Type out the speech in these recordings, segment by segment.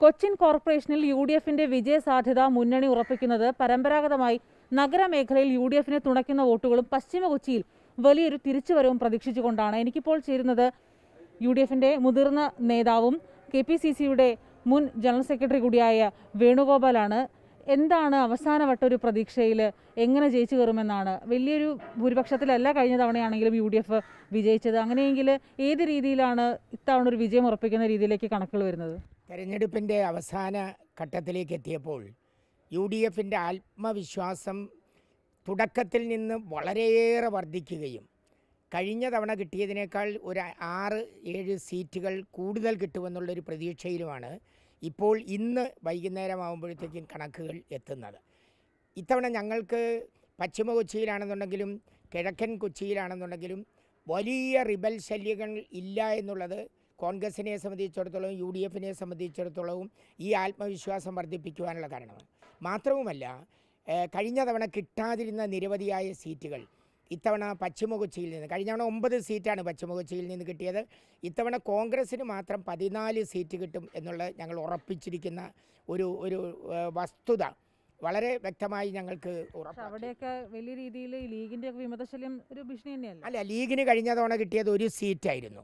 കൊച്ചിൻ കോർപ്പറേഷനിൽ U D എഫിന്റെ വിജയ സാധ്യത മുന്നണി ഉറപ്പിക്കുന്നത് പരമ്പരാഗതമായി നഗരമേഖലയിൽ യു ഡി എഫിനെ തുണയ്ക്കുന്ന വോട്ടുകളും പശ്ചിമ കൊച്ചിയിൽ വലിയൊരു തിരിച്ചുവരവും പ്രതീക്ഷിച്ചുകൊണ്ടാണ്. എനിക്കിപ്പോൾ ചേരുന്നത് യു ഡി എഫിന്റെ മുതിർന്ന നേതാവും കെ പി സി സിയുടെ മുൻ ജനറൽ സെക്രട്ടറി കൂടിയായ വേണുഗോപാലാണ്. എന്താണ് അവസാനവട്ട ഒരു പ്രതീക്ഷയിൽ എങ്ങനെ ജയിച്ചു കയറുമെന്നാണ്? വലിയൊരു ഭൂരിപക്ഷത്തിലല്ല കഴിഞ്ഞ തവണയാണെങ്കിലും യു ഡി എഫ് വിജയിച്ചത്. അങ്ങനെയെങ്കിൽ ഏത് രീതിയിലാണ് ഇത്തവണ ഒരു വിജയം ഉറപ്പിക്കുന്ന രീതിയിലേക്ക് കണക്കുകൾ വരുന്നത്? തെരഞ്ഞെടുപ്പിന്റെ അവസാന ഘട്ടത്തിലേക്ക് എത്തിയപ്പോൾ യു ഡി എഫിന്റെ ആത്മവിശ്വാസം തുടക്കത്തിൽ നിന്ന് വളരെയേറെ വർദ്ധിക്കുകയും കഴിഞ്ഞ തവണ കിട്ടിയതിനേക്കാൾ ഒരു ആറ് ഏഴ് സീറ്റുകൾ കൂടുതൽ കിട്ടുമെന്നുള്ളൊരു പ്രതീക്ഷയിലുമാണ് ഇപ്പോൾ ഇന്ന് വൈകുന്നേരമാകുമ്പോഴത്തേക്കും കണക്കുകൾ എത്തുന്നത്. ഇത്തവണ ഞങ്ങൾക്ക് പശ്ചിമ കൊച്ചിയിലാണെന്നുണ്ടെങ്കിലും കിഴക്കൻ കൊച്ചിയിലാണെന്നുണ്ടെങ്കിലും വലിയ റിബൽ ശല്യങ്ങൾ ഇല്ല എന്നുള്ളത് കോൺഗ്രസിനെ സംബന്ധിച്ചിടത്തോളം യു ഡി എഫിനെ സംബന്ധിച്ചിടത്തോളവും ഈ ആത്മവിശ്വാസം വർദ്ധിപ്പിക്കുവാനുള്ള കാരണമാണ്. മാത്രവുമല്ല കഴിഞ്ഞ തവണ കിട്ടാതിരുന്ന നിരവധിയായ സീറ്റുകൾ ഇത്തവണ പശ്ചിമകൊച്ചിയിൽ നിന്ന് കഴിഞ്ഞ തവണ ഒമ്പത് സീറ്റാണ് പശ്ചിമകൊച്ചിയിൽ നിന്ന് കിട്ടിയത്. ഇത്തവണ കോൺഗ്രസ്സിന് മാത്രം പതിനാല് സീറ്റ് കിട്ടും എന്നുള്ളത് ഞങ്ങൾ ഉറപ്പിച്ചിരിക്കുന്ന ഒരു ഒരു വസ്തുത വളരെ വ്യക്തമായി ഞങ്ങൾക്ക് ഉറപ്പാണ് അവിടെയൊക്കെ വലിയ രീതിയിൽ ലീഗിന്റെ വിമതശല്യം ഒരു ഭീഷണി തന്നെയല്ല? അല്ല ലീഗിന് കഴിഞ്ഞ തവണ കിട്ടിയത് ഒരു സീറ്റായിരുന്നു.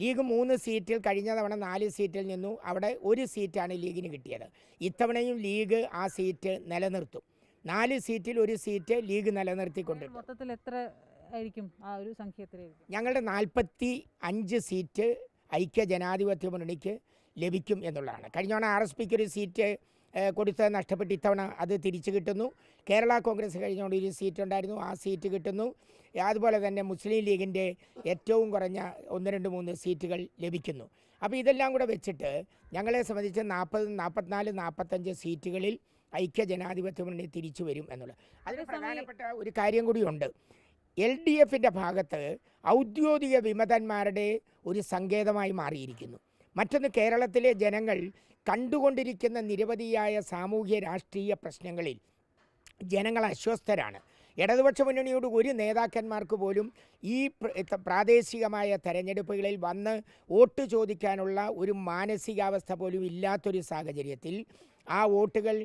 ലീഗ് മൂന്ന് സീറ്റിൽ കഴിഞ്ഞ തവണ നാല് സീറ്റിൽ നിന്നു. അവിടെ ഒരു സീറ്റാണ് ലീഗിന് കിട്ടിയത്. ഇത്തവണയും ലീഗ് ആ സീറ്റ് നിലനിർത്തും. നാല് സീറ്റിൽ ഒരു സീറ്റ് ലീഗ് നിലനിർത്തിക്കൊണ്ട്. മൊത്തത്തിൽ എത്ര ആയിരിക്കും ആ ഒരു സംഖ്യ ഞങ്ങളുടെ നാൽപ്പത്തി അഞ്ച് സീറ്റ് ഐക്യ ജനാധിപത്യ മുന്നണിക്ക് ലഭിക്കും എന്നുള്ളതാണ്. കഴിഞ്ഞ തവണ ആർ എസ് പിക്ക് ഒരു സീറ്റ് ഏഹ്, കൊടുത്തത് നഷ്ടപ്പെട്ട് ഇത്തവണ അത് തിരിച്ചു കിട്ടുന്നു. കേരള കോൺഗ്രസ് കഴിഞ്ഞുകൊണ്ട് ഒരു സീറ്റ് ഉണ്ടായിരുന്നു ആ സീറ്റ് കിട്ടുന്നു. അതുപോലെ തന്നെ മുസ്ലിം ലീഗിന്റെ ഏറ്റവും കുറഞ്ഞ ഒന്ന് രണ്ട് മൂന്ന് സീറ്റുകൾ ലഭിക്കുന്നു. അപ്പോൾ ഇതെല്ലാം കൂടെ വെച്ചിട്ട് ഞങ്ങളെ സംബന്ധിച്ച് നാൽപ്പത് നാൽപ്പത്തിനാല് നാൽപ്പത്തഞ്ച് സീറ്റുകളിൽ ഐക്യ ജനാധിപത്യ മുന്നണി തിരിച്ചു വരും എന്നുള്ളത്. അതിന് പ്രധാനപ്പെട്ട ഒരു കാര്യം കൂടിയുണ്ട്. എൽ ഡി എഫിന്റെ ഭാഗത്ത് ഔദ്യോഗിക വിമതന്മാരുടെ ഒരു സങ്കേതമായി മാറിയിരിക്കുന്നു. മറ്റൊന്ന് കേരളത്തിലെ ജനങ്ങൾ കണ്ടുകൊണ്ടിരിക്കുന്ന നിരവധിയായ സാമൂഹ്യ രാഷ്ട്രീയ പ്രശ്നങ്ങളിൽ ജനങ്ങൾ അസ്വസ്ഥരാണ്. ഇടതുപക്ഷ മുന്നണിയോട് ഒരു നേതാക്കന്മാർക്ക് പോലും ഈ പ്രാദേശികമായ തെരഞ്ഞെടുപ്പുകളിൽ വന്ന് വോട്ട് ചോദിക്കാനുള്ള ഒരു മാനസികാവസ്ഥ പോലും ഇല്ലാത്തൊരു സാഹചര്യത്തിൽ ആ വോട്ടുകൾ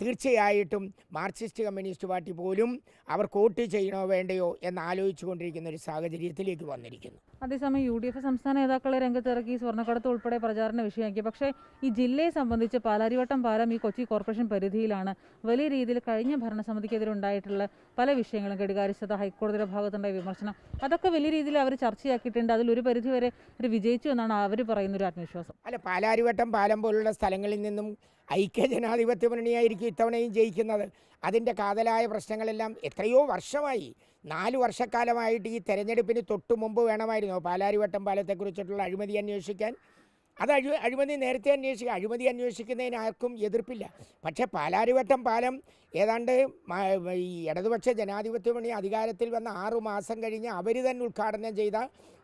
തീർച്ചയായിട്ടും മാർക്സിസ്റ്റ് കമ്മ്യൂണിസ്റ്റ് പാർട്ടി പോലും അവർക്ക് വോട്ട് ചെയ്യണോ വേണ്ടയോ എന്ന് ആലോചിച്ചു കൊണ്ടിരിക്കുന്ന ഒരു സാഹചര്യത്തിലേക്ക് വന്നിരിക്കുന്നു. അതേസമയം യു ഡി എഫ് സംസ്ഥാന നേതാക്കളെ രംഗത്തിറക്കി സ്വർണക്കടത്ത് ഉൾപ്പെടെ പ്രചാരണ വിഷയമാക്കി. പക്ഷേ ഈ ജില്ലയെ സംബന്ധിച്ച് പാലാരിവട്ടം പാലം ഈ കൊച്ചി കോർപ്പറേഷൻ പരിധിയിലാണ്. വലിയ രീതിയിൽ കഴിഞ്ഞ ഭരണസമിതിക്കെതിരെ ഉണ്ടായിട്ടുള്ള പല വിഷയങ്ങളും കെടുകാര്യസ്ഥത ഹൈക്കോടതിയുടെ ഭാഗത്തുണ്ടായ വിമർശനം അതൊക്കെ വലിയ രീതിയിൽ അവർ ചർച്ചയാക്കിയിട്ടുണ്ട്. അതിൽ ഒരു പരിധിവരെ ഒരു വിജയിച്ചു എന്നാണ് അവർ പറയുന്ന ഒരു ആത്മവിശ്വാസം. അല്ല പാലാരിവട്ടം പാലം പോലുള്ള സ്ഥലങ്ങളിൽ നിന്നും ഐക്യ ജനാധിപത്യ മുന്നണിയായിരിക്കും ഇത്തവണയും ജയിക്കുന്നത്. അതിന്റെ കാതലായ പ്രശ്നങ്ങളെല്ലാം എത്രയോ വർഷമായി നാല് വർഷക്കാലമായിട്ട് ഈ തെരഞ്ഞെടുപ്പിന് തൊട്ടു മുമ്പ് വേണമായിരുന്നു. പാലാരിവട്ടം പാലത്തെക്കുറിച്ചിട്ടുള്ള അഴിമതി അന്വേഷിക്കാൻ. അത് അഴി അഴിമതി നേരത്തെ അന്വേഷിക്കുക അഴിമതി അന്വേഷിക്കുന്നതിന് ആർക്കും എതിർപ്പില്ല. പക്ഷേ പാലാരിവട്ടം പാലം ഏതാണ്ട് ഈ ഇടതുപക്ഷ ജനാധിപത്യ മുന്നണി അധികാരത്തിൽ വന്ന ആറു മാസം കഴിഞ്ഞ് അവർ തന്നെ ഉദ്ഘാടനം ചെയ്ത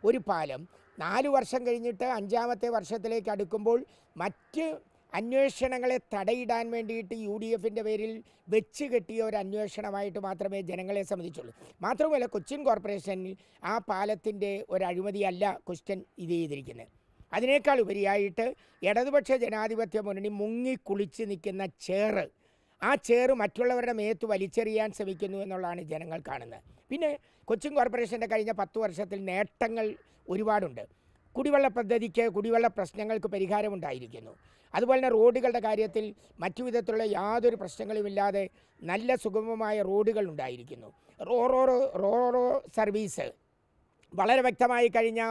ഒരു പാലം. നാല് വർഷം കഴിഞ്ഞിട്ട് അഞ്ചാമത്തെ വർഷത്തിലേക്ക് അടുക്കുമ്പോൾ മറ്റ് അന്വേഷണങ്ങളെ തടയിടാൻ വേണ്ടിയിട്ട് യു ഡി എഫിന്റെ പേരിൽ വെച്ച് കെട്ടിയ ഒരു അന്വേഷണമായിട്ട് മാത്രമേ ജനങ്ങളെ സംബന്ധിച്ചുള്ളൂ മാത്രമല്ല കൊച്ചിൻ കോർപ്പറേഷനിൽ ആ പാലത്തിന്റെ ഒരു അഴിമതിയല്ല ക്വസ്റ്റ്യൻ ഇത് ചെയ്തിരിക്കുന്നത്. അതിനേക്കാൾ ഉപരിയായിട്ട് ഇടതുപക്ഷ ജനാധിപത്യ മുന്നണി മുങ്ങി കുളിച്ച് നിൽക്കുന്ന ചേറ് ആ ചേറ് മറ്റുള്ളവരുടെ മേത്ത് വലിച്ചെറിയാൻ ശ്രമിക്കുന്നു എന്നുള്ളതാണ് ജനങ്ങൾ കാണുന്നത്. പിന്നെ കൊച്ചിൻ കോർപ്പറേഷന്റെ കഴിഞ്ഞ പത്ത് വർഷത്തിൽ നേട്ടങ്ങൾ ഒരുപാടുണ്ട്. കുടിവെള്ള പദ്ധതിക്ക് കുടിവെള്ള പ്രശ്നങ്ങൾക്ക് പരിഹാരമുണ്ടായിരിക്കുന്നു അതുപോലെ തന്നെ റോഡുകളുടെ കാര്യത്തിൽ മറ്റു വിധത്തിലുള്ള യാതൊരു പ്രശ്നങ്ങളുമില്ലാതെ നല്ല സുഗമമായ റോഡുകൾ ഉണ്ടായിരിക്കുന്നു റോറോ റോറോ സർവീസ് വളരെ വ്യക്തമായി കഴിഞ്ഞ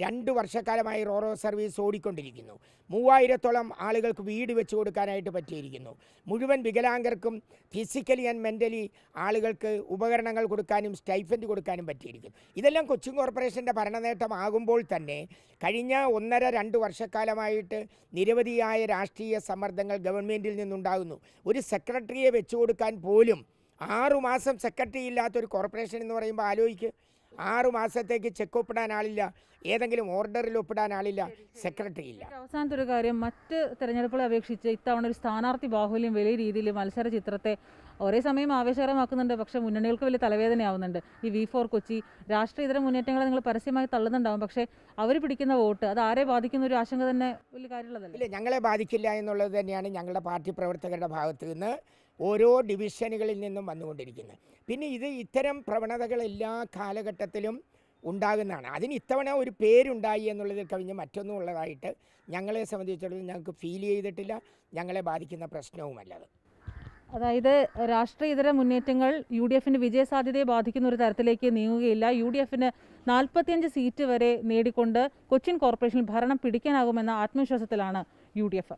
രണ്ട് വർഷക്കാലമായി റോറോ സർവീസ് ഓടിക്കൊണ്ടിരിക്കുന്നു. മൂവായിരത്തോളം ആളുകൾക്ക് വീട് വെച്ച് കൊടുക്കാനായിട്ട് പറ്റിയിരിക്കുന്നു. മുഴുവൻ വികലാംഗർക്കും ഫിസിക്കലി ആൻഡ് മെന്റലി ആളുകൾക്ക് ഉപകരണങ്ങൾ കൊടുക്കാനും സ്റ്റൈഫൻഡ് കൊടുക്കാനും പറ്റിയിരിക്കുന്നു. ഇതെല്ലാം കൊച്ചിൻ കോർപ്പറേഷന്റെ ഭരണനേട്ടമാകുമ്പോൾ തന്നെ കഴിഞ്ഞ ഒന്നര രണ്ട് വർഷക്കാലമായിട്ട് നിരവധിയായ രാഷ്ട്രീയ സമ്മർദ്ദങ്ങൾ ഗവൺമെന്റിൽ നിന്നുണ്ടാകുന്നു. ഒരു സെക്രട്ടറിയെ വെച്ചു കൊടുക്കാൻ പോലും ആറുമാസം സെക്രട്ടറി ഇല്ലാത്തൊരു കോർപ്പറേഷൻ എന്ന് പറയുമ്പോൾ ആലോചിക്കുക ആറു മാസത്തേക്ക് ചെക്ക് ഒപ്പിടാൻ ആളില്ല. ഏതെങ്കിലും ഓർഡറിൽ ഒപ്പിടാൻ ആളില്ല. സെക്രട്ടറി ഇല്ല അവസാനത്തെ ഒരു കാര്യം മറ്റ് തെരഞ്ഞെടുപ്പുകളെ അപേക്ഷിച്ച് ഇത്തവണ ഒരു സ്ഥാനാർത്ഥി ബാഹുല്യം വലിയ രീതിയിൽ മത്സര ചിത്രത്തെ ഒരേ സമയം ആവേശകരമാക്കുന്നുണ്ട് പക്ഷേ മുന്നണികൾക്ക് വലിയ തലവേദനയാവുന്നുണ്ട്. ഈ വി ഫോർ കൊച്ചി രാഷ്ട്രീയ ഇതര മുന്നേറ്റങ്ങളെ നിങ്ങൾ പരസ്യമായി തള്ളുന്നുണ്ടാവും പക്ഷേ അവർ പിടിക്കുന്ന വോട്ട് അത് ആരെ ബാധിക്കുന്ന ഒരു ആശങ്ക തന്നെ വലിയ കാര്യമുള്ളതല്ല? ഇല്ല ഞങ്ങളെ ബാധിക്കില്ല എന്നുള്ളത് തന്നെയാണ് ഞങ്ങളുടെ പാർട്ടി പ്രവർത്തകരുടെ ഭാഗത്ത് നിന്ന് ഓരോ ഡിവിഷനുകളിൽ നിന്നും വന്നുകൊണ്ടിരിക്കുന്നത് പിന്നെ ഇത് ഇത്തരം പ്രവണതകൾ എല്ലാ കാലഘട്ടത്തിലും ഉണ്ടാകുന്നതാണ്. അതിന് ഇത്തവണ ഒരു പേരുണ്ടായി എന്നുള്ളതിൽ കവിഞ്ഞ് മറ്റൊന്നും ഉള്ളതായിട്ട് ഞങ്ങളെ സംബന്ധിച്ചിടത്തോളം ഞങ്ങൾക്ക് ഫീൽ ചെയ്തിട്ടില്ല. ഞങ്ങളെ ബാധിക്കുന്ന പ്രശ്നവുമല്ലത് അതായത് രാഷ്ട്രീയ ഇതര മുന്നേറ്റങ്ങൾ യു ഡി എഫിന്റെ വിജയസാധ്യതയെ ബാധിക്കുന്ന ഒരു തരത്തിലേക്ക് നീങ്ങുകയില്ല. യു ഡി എഫിന് നാൽപ്പത്തിയഞ്ച് സീറ്റ് വരെ നേടിക്കൊണ്ട് കൊച്ചിൻ കോർപ്പറേഷനിൽ ഭരണം പിടിക്കാനാകുമെന്ന ആത്മവിശ്വാസത്തിലാണ് യു ഡി എഫ്